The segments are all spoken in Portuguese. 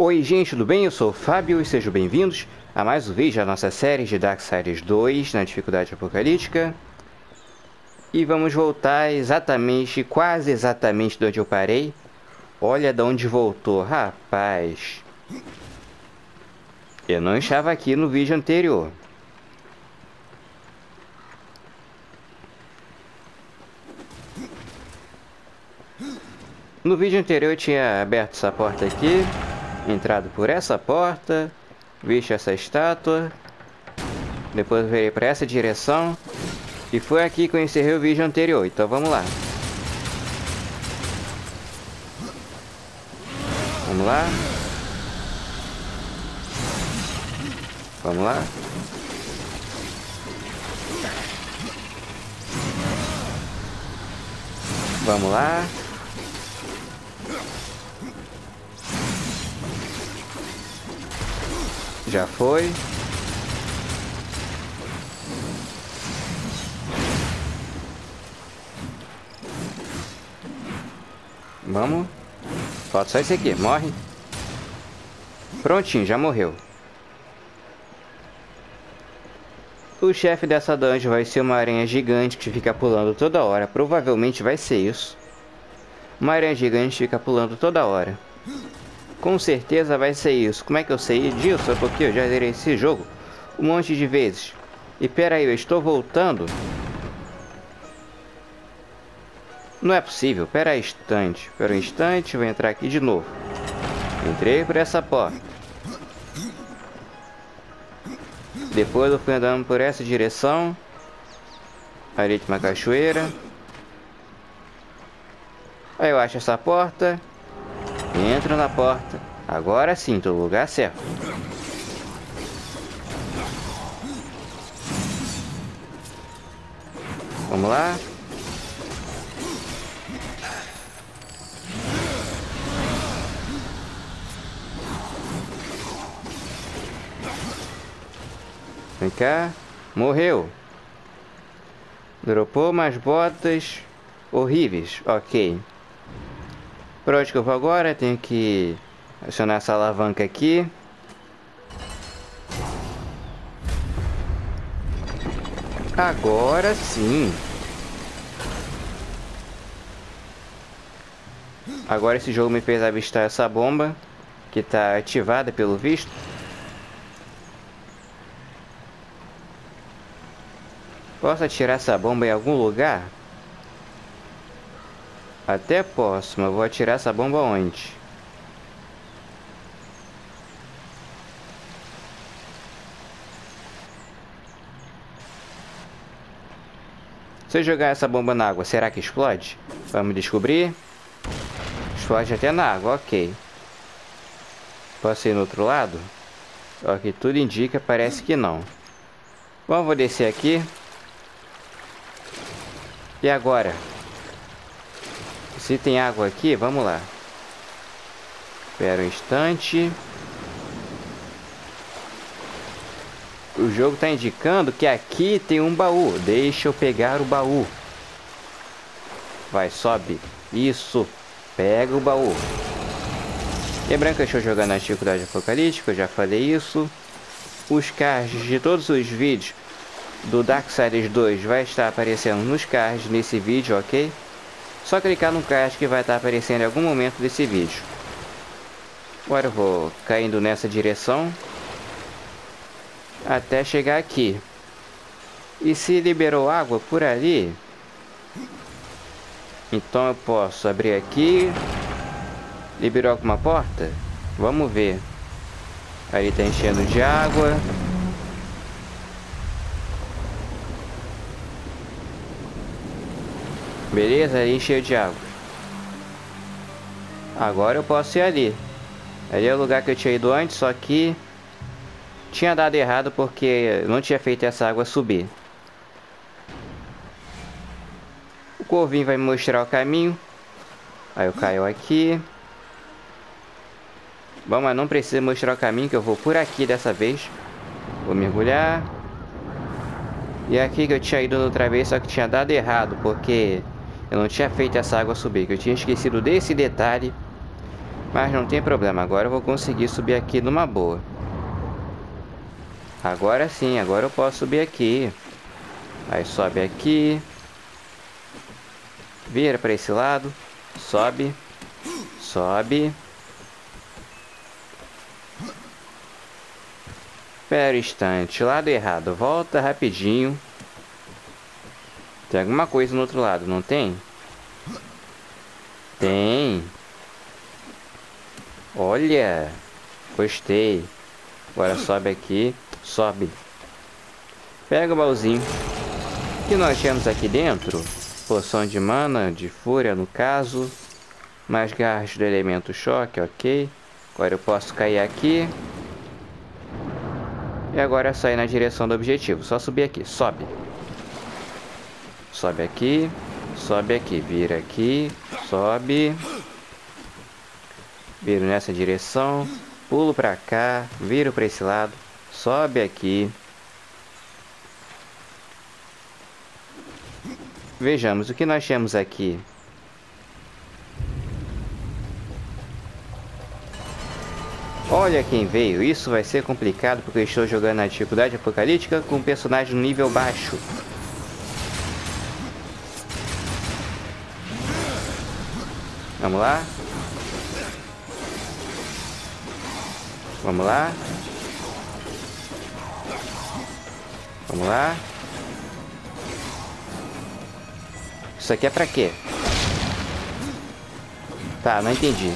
Oi gente, tudo bem? Eu sou o Fábio e sejam bem-vindos a mais um vídeo da nossa série de Darksiders 2 na dificuldade apocalíptica. E vamos voltar exatamente, quase exatamente de onde eu parei. Olha de onde voltou, rapaz. Eu não estava aqui no vídeo anterior. No vídeo anterior eu tinha aberto essa porta aqui, entrado por essa porta, visto essa estátua, depois virei para essa direção e foi aqui que eu encerrei o vídeo anterior, então vamos lá. Vamos lá. Vamos lá. Vamos lá. Já foi. Vamos. Falta só esse aqui. Morre. Prontinho, já morreu. O chefe dessa dungeon vai ser uma aranha gigante que fica pulando toda hora. Provavelmente vai ser isso. Uma aranha gigante fica pulando toda hora. Com certeza vai ser isso. Como é que eu sei disso? É porque eu já zerei esse jogo um monte de vezes. E pera aí, eu estou voltando? Não é possível. Pera aí, instante. Pera um instante, vou entrar aqui de novo. Entrei por essa porta. Depois eu fui andando por essa direção. Ali tem uma cachoeira. Aí eu acho essa porta. Entro na porta. Agora sim, tô no lugar certo. Vamos lá. Vem cá. Morreu. Dropou umas botas horríveis. Ok. Por onde que eu vou agora? Tenho que acionar essa alavanca aqui. Agora sim. Agora esse jogo me fez avistar essa bomba que está ativada pelo visto. Posso atirar essa bomba em algum lugar? Até posso, mas vou atirar essa bomba onde? Se eu jogar essa bomba na água, será que explode? Vamos descobrir. Explode até na água, ok. Posso ir no outro lado? O que tudo indica, parece que não. Bom, vou descer aqui. E agora? Se tem água aqui, vamos lá. Espera um instante. O jogo está indicando que aqui tem um baú. Deixa eu pegar o baú. Vai, sobe. Isso. Pega o baú. Lembrando que eu estou jogando na dificuldade apocalíptica, eu já falei isso. Os cards de todos os vídeos do Darksiders 2 vai estar aparecendo nos cards nesse vídeo, ok? Só clicar no card que vai estar aparecendo em algum momento desse vídeo. Agora eu vou caindo nessa direção. Até chegar aqui. E se liberou água por ali... Então eu posso abrir aqui. Liberou alguma porta? Vamos ver. Ali está enchendo de água. Beleza, ali cheio de água. Agora eu posso ir ali. Ali é o lugar que eu tinha ido antes, só que tinha dado errado porque não tinha feito essa água subir. O corvinho vai me mostrar o caminho. Aí eu caio aqui. Bom, mas não precisa mostrar o caminho que eu vou por aqui dessa vez. Vou mergulhar. E é aqui que eu tinha ido outra vez, só que tinha dado errado, porque eu não tinha feito essa água subir, que eu tinha esquecido desse detalhe. Mas não tem problema, agora eu vou conseguir subir aqui numa boa. Agora sim, agora eu posso subir aqui. Aí sobe aqui. Vira para esse lado. Sobe. Sobe. Espera um instante. Lado errado. Volta rapidinho. Tem alguma coisa no outro lado, não tem? Tem. Olha. Gostei. Agora sobe aqui. Sobe. Pega o baúzinho. O que nós temos aqui dentro? Poção de mana, de fúria no caso. Mais garras do elemento choque, ok. Agora eu posso cair aqui. E agora é sair na direção do objetivo. Só subir aqui. Sobe. Sobe aqui. Sobe aqui. Vira aqui. Sobe. Viro nessa direção. Pulo pra cá. Viro pra esse lado. Sobe aqui. Vejamos o que nós temos aqui. Olha quem veio. Isso vai ser complicado porque eu estou jogando na dificuldade apocalíptica com um personagem no nível baixo. Vamos lá. Vamos lá. Vamos lá. Isso aqui é pra quê? Tá, não entendi.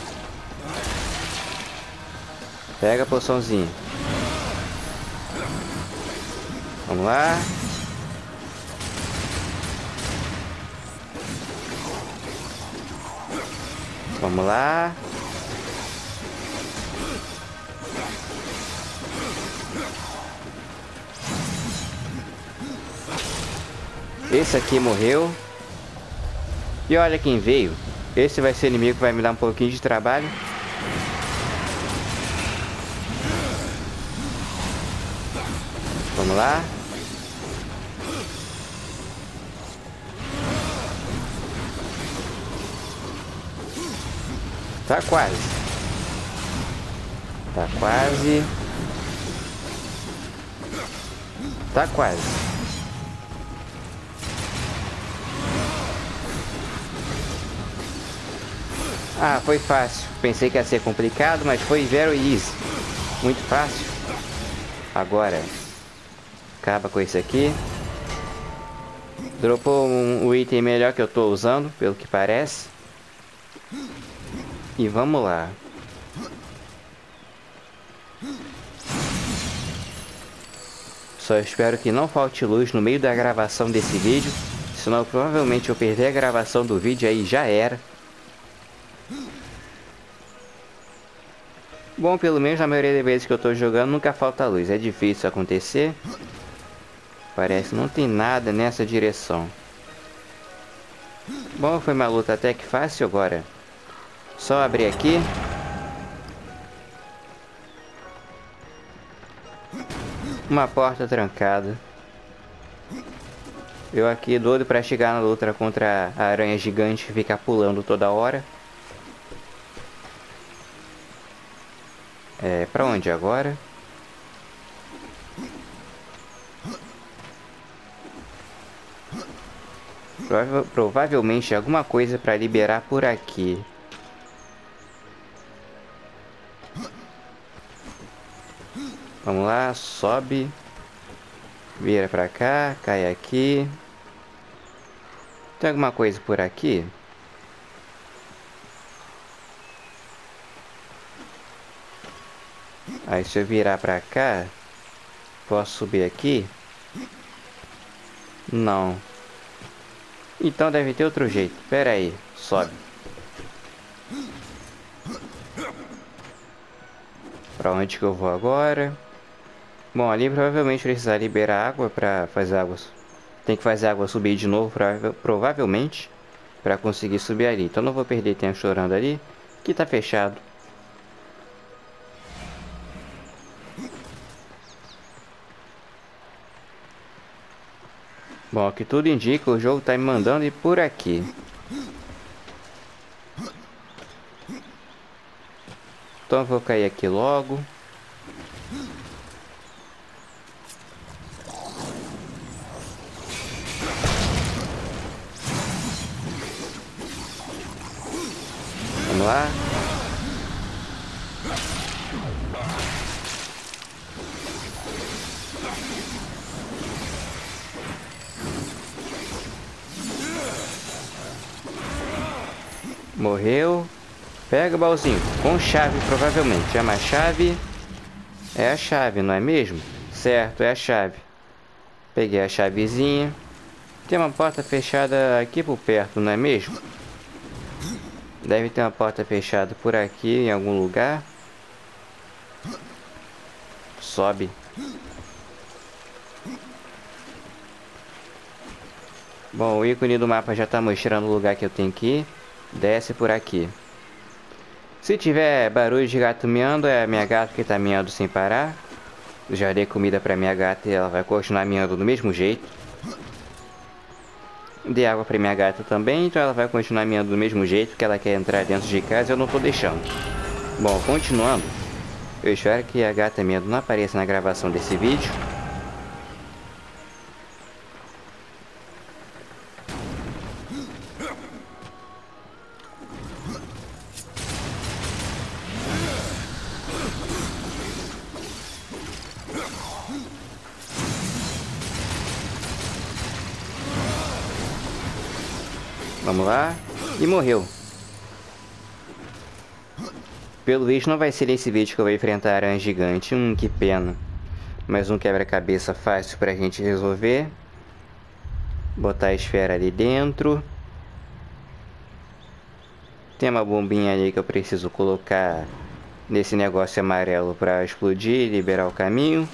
Pega a poçãozinha. Vamos lá. Vamos lá. Esse aqui morreu. E olha quem veio. Esse vai ser inimigo que vai me dar um pouquinho de trabalho. Vamos lá. Tá quase. Tá quase. Tá quase. Ah, foi fácil. Pensei que ia ser complicado, mas foi very easy. Muito fácil. Agora, acaba com esse aqui. Dropou um, um item melhor que eu estou usando, pelo que parece. E vamos lá. Só espero que não falte luz no meio da gravação desse vídeo. Senão provavelmente eu perder a gravação do vídeo aí já era. Bom, pelo menos na maioria das vezes que eu tô jogando nunca falta luz. É difícil acontecer. Parece não tem nada nessa direção. Bom, foi uma luta até que fácil agora. Só abrir aqui. Uma porta trancada. Eu aqui doido pra chegar na luta contra a aranha gigante que fica pulando toda hora. É, pra onde agora? Prova provavelmente alguma coisa para liberar por aqui. Vamos lá, sobe. Vira pra cá, cai aqui. Tem alguma coisa por aqui? Aí se eu virar pra cá, posso subir aqui? Não. Então deve ter outro jeito. Pera aí, sobe. Pra onde que eu vou agora? Bom, ali provavelmente precisar liberar água pra fazer água. Tem que fazer água subir de novo, provavelmente. Pra conseguir subir ali. Então não vou perder tempo chorando ali. Que tá fechado. Bom, que tudo indica, o jogo tá me mandando ir por aqui. Então vou cair aqui logo. Vamos lá. Morreu. Pega o baúzinho. Com chave, provavelmente. É uma chave. É a chave, não é mesmo? Certo, é a chave. Peguei a chavezinha. Tem uma porta fechada aqui por perto, não é mesmo? Deve ter uma porta fechada por aqui, em algum lugar. Sobe. Bom, o ícone do mapa já está mostrando o lugar que eu tenho que ir. Desce por aqui. Se tiver barulho de gato miando, é a minha gata que está miando sem parar. Já dei comida para minha gata e ela vai continuar miando do mesmo jeito. Dei água para minha gata também, então ela vai continuar miando do mesmo jeito, que ela quer entrar dentro de casa e eu não estou deixando. Bom, continuando. Eu espero que a gata miando não apareça na gravação desse vídeo. Lá. E morreu. Pelo visto não vai ser nesse vídeo que eu vou enfrentar a aranha gigante. Hum, que pena. Mais um quebra-cabeça fácil pra gente resolver. Botar a esfera ali dentro. Tem uma bombinha ali que eu preciso colocar nesse negócio amarelo para explodir e liberar o caminho.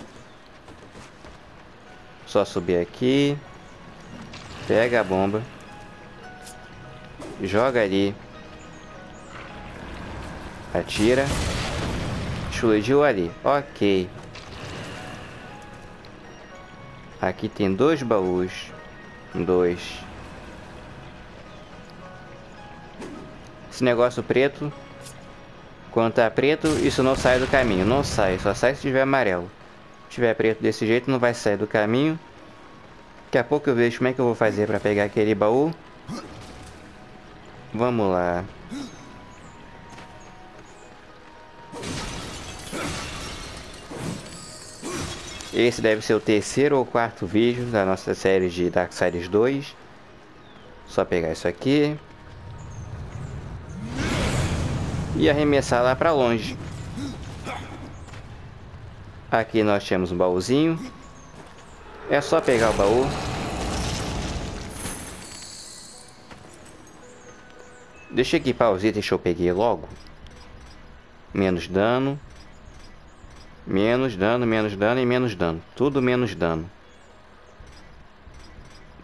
Só subir aqui. Pega a bomba joga ali. Atira. Explodiu ali. Ok. Aqui tem dois baús. Dois. Esse negócio preto. Quando tá preto, isso não sai do caminho. Não sai. Só sai se tiver amarelo. Se tiver preto desse jeito, não vai sair do caminho. Daqui a pouco eu vejo como é que eu vou fazer para pegar aquele baú. Vamos lá. Esse deve ser o terceiro ou quarto vídeo da nossa série de Darksiders 2. Só pegar isso aqui. E arremessar lá pra longe. Aqui nós temos um baúzinho. É só pegar o baú. Deixa eu equipar os itens que eu peguei logo. Menos dano. Menos dano, menos dano e menos dano. Tudo menos dano.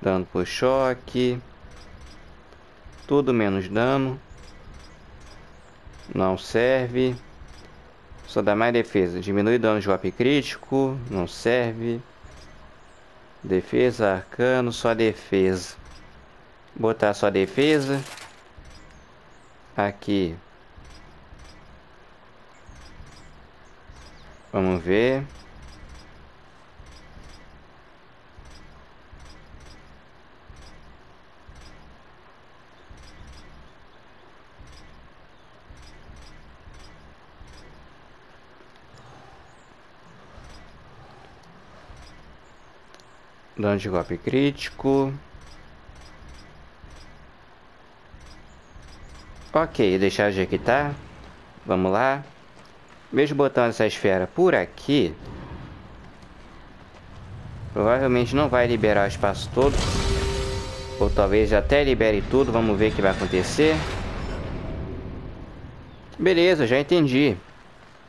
Dano por choque. Tudo menos dano. Não serve. Só dá mais defesa. Diminui dano de golpe crítico. Não serve. Defesa, arcano, só defesa. Botar só defesa aqui. Vamos ver. Dano de golpe crítico. Ok, deixar de aqui tá. Vamos lá. Mesmo botando essa esfera por aqui. Provavelmente não vai liberar o espaço todo. Ou talvez até libere tudo. Vamos ver o que vai acontecer. Beleza, já entendi.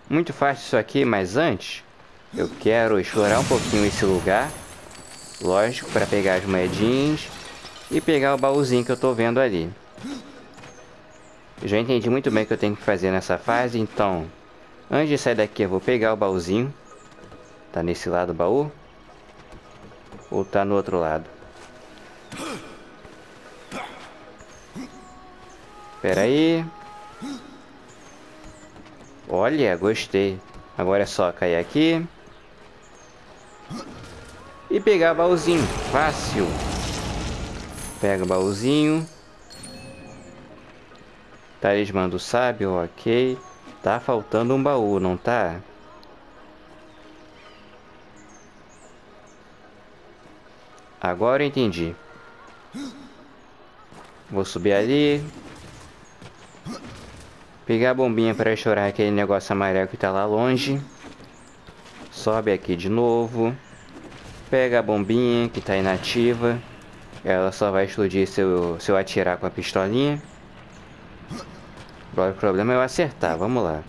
Muito fácil isso aqui, mas antes... Eu quero explorar um pouquinho esse lugar. Lógico, para pegar as moedinhas. E pegar o baúzinho que eu tô vendo ali. Já entendi muito bem o que eu tenho que fazer nessa fase, então... Antes de sair daqui eu vou pegar o baúzinho. Tá nesse lado o baú? Ou tá no outro lado? Espera aí. Olha, gostei. Agora é só cair aqui. E pegar baúzinho. Fácil. Pega o baúzinho. Talismã do sábio, ok. Tá faltando um baú, não tá? Agora eu entendi. Vou subir ali. Pegar a bombinha para estourar aquele negócio amarelo que tá lá longe. Sobe aqui de novo. Pega a bombinha que tá inativa. Ela só vai explodir se eu, se eu atirar com a pistolinha. O problema é eu acertar. Vamos lá.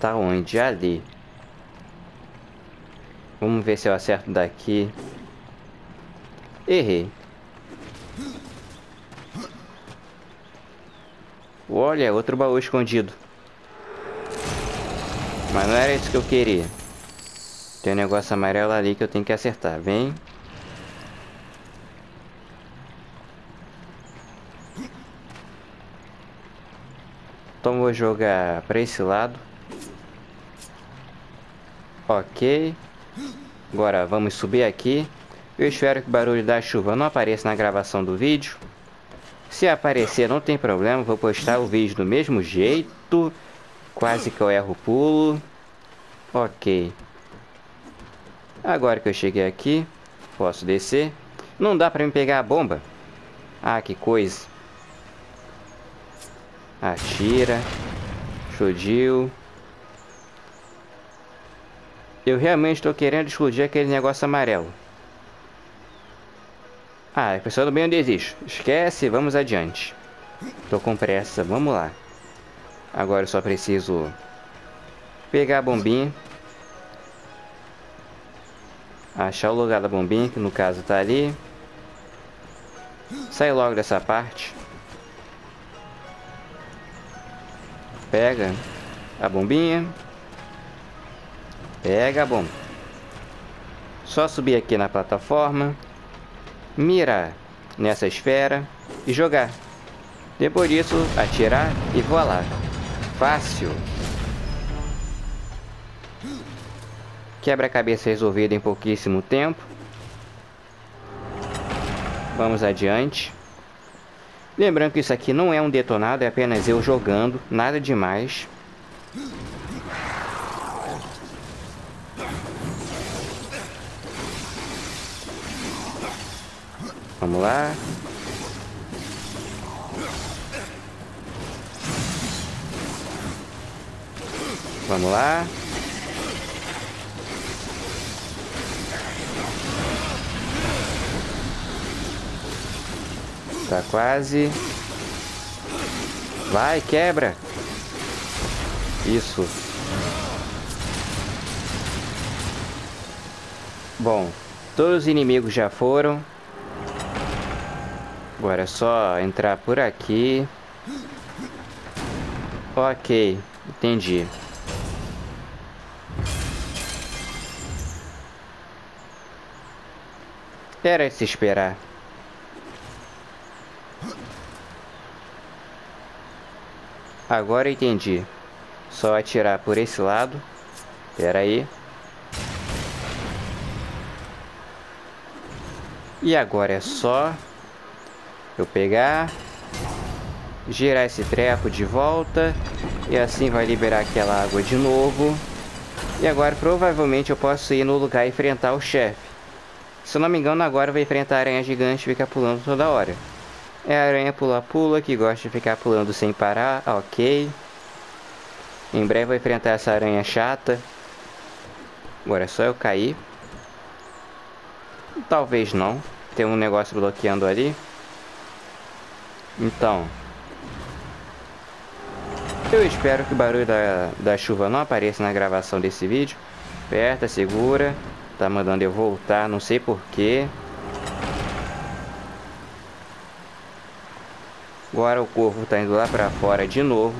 Tá onde? Ali. Vamos ver se eu acerto daqui. Errei. Olha, outro baú escondido. Mas não era isso que eu queria. Tem um negócio amarelo ali que eu tenho que acertar. Vem. Então vou jogar para esse lado. Ok. Agora vamos subir aqui. Eu espero que o barulho da chuva não apareça na gravação do vídeo. Se aparecer, não tem problema, vou postar o vídeo do mesmo jeito. Quase que eu erro o pulo. Ok. Agora que eu cheguei aqui, posso descer. Não dá pra me pegar a bomba. Ah, que coisa. Atira. Explodiu. Eu realmente estou querendo explodir aquele negócio amarelo. Ah, a pessoa do bem eu desisto. Esquece, vamos adiante. Tô com pressa, vamos lá. Agora eu só preciso pegar a bombinha. Achar o lugar da bombinha, que no caso tá ali. Sai logo dessa parte. Pega a bombinha. Pega a bomba. Só subir aqui na plataforma mirar nessa esfera e jogar. Depois disso, atirar e voar. Fácil. Quebra-cabeça resolvido em pouquíssimo tempo. Vamos adiante. Lembrando que isso aqui não é um detonado, é apenas eu jogando, nada demais. Vamos lá. Vamos lá. Tá quase. Vai, quebra. Isso. Bom, todos os inimigos já foram. Agora é só entrar por aqui. Ok, entendi. Era se esperar. Agora entendi. Só atirar por esse lado. Espera aí. E agora é só eu pegar, girar esse treco de volta e assim vai liberar aquela água de novo. E agora provavelmente eu posso ir no lugar e enfrentar o chefe. Se eu não me engano agora vai enfrentar a aranha gigante e ficar pulando toda hora. É a aranha pula-pula que gosta de ficar pulando sem parar, ok. Em breve vou enfrentar essa aranha chata. Agora é só eu cair. Talvez não. Tem um negócio bloqueando ali. Então, eu espero que o barulho da, da chuva não apareça na gravação desse vídeo. Aperta, segura. Tá mandando eu voltar, não sei porquê. Agora o corvo tá indo lá pra fora de novo.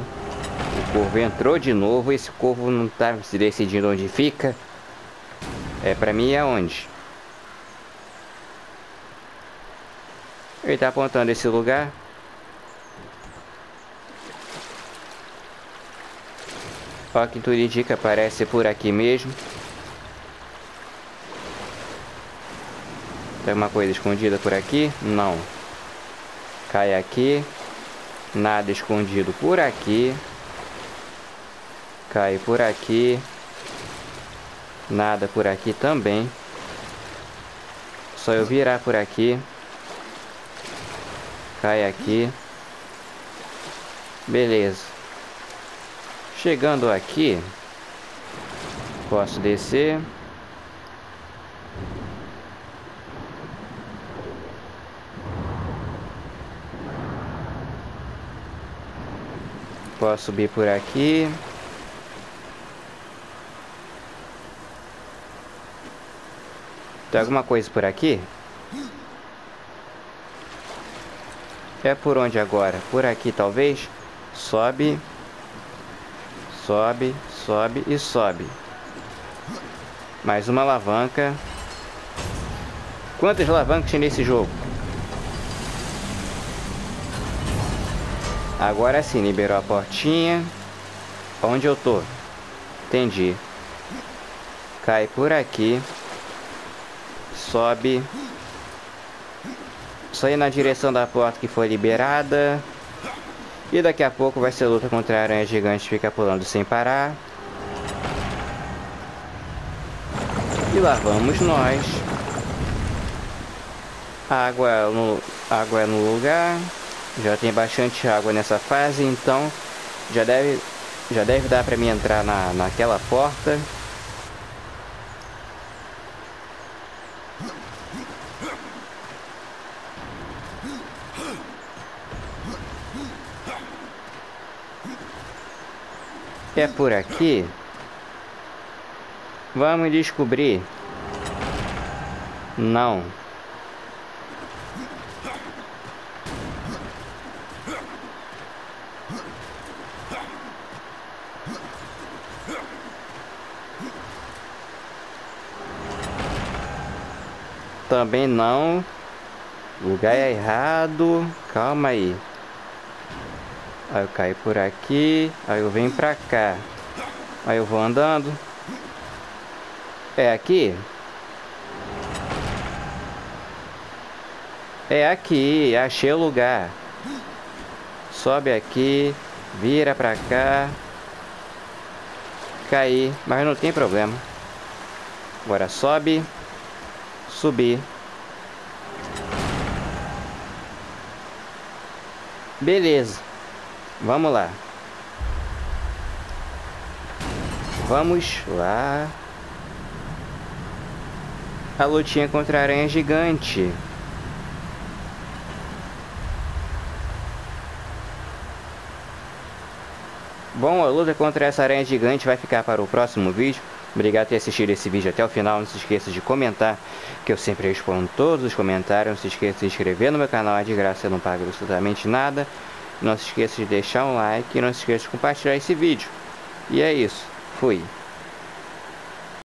O corvo entrou de novo. Esse corvo não tá se decidindo onde fica. É, pra mim é onde? Ele tá apontando esse lugar. Ó, que tudo indica, parece por aqui mesmo. Tem uma coisa escondida por aqui? Não. Cai aqui. Nada escondido por aqui. Cai por aqui. Nada por aqui também. Só eu virar por aqui. Cai aqui. Beleza. Chegando aqui, posso descer. Posso subir por aqui. Tem alguma coisa por aqui? É por onde agora? Por aqui talvez? Sobe. Sobe, sobe e sobe. Mais uma alavanca. Quantas alavancas tem nesse jogo? Agora sim, liberou a portinha. Onde eu tô? Entendi. Cai por aqui sobe. Só ir na direção da porta que foi liberada. E daqui a pouco vai ser luta contra a aranha gigante fica pulando sem parar. E lá vamos nós. Água no, água no lugar. Já tem bastante água nessa fase, então já deve, já deve dar para mim entrar na, naquela porta. É por aqui? Vamos descobrir. Não. Também não. Lugar é errado. Calma aí. Aí eu caio por aqui. Aí eu venho pra cá. Aí eu vou andando. É aqui? É aqui. Achei o lugar. Sobe aqui. Vira pra cá. Cair. Mas não tem problema. Agora sobe. Subir. Beleza. Vamos lá. Vamos lá. A lutinha contra a aranha gigante. Bom, a luta contra essa aranha gigante vai ficar para o próximo vídeo. Obrigado por ter assistido esse vídeo até o final. Não se esqueça de comentar, que eu sempre respondo todos os comentários. Não se esqueça de se inscrever no meu canal, é de graça, eu não pago absolutamente nada. Não se esqueça de deixar um like e não se esqueça de compartilhar esse vídeo. E é isso. Fui.